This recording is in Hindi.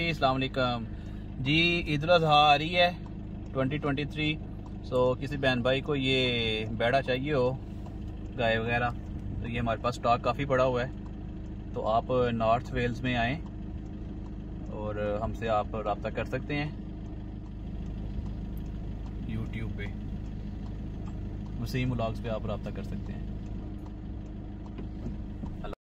असलकम जी, ईद अजहा आ रही है 2023 सो किसी बहन भाई को ये बेड़ा चाहिए हो, गाय वगैरह तो ये हमारे पास स्टॉक काफ़ी पड़ा हुआ है। तो आप नॉर्थ वेल्स में आएँ और हमसे आप रबता कर सकते हैं। यूट्यूब पे वसीम व्लॉग्स पे आप रबता कर सकते हैं।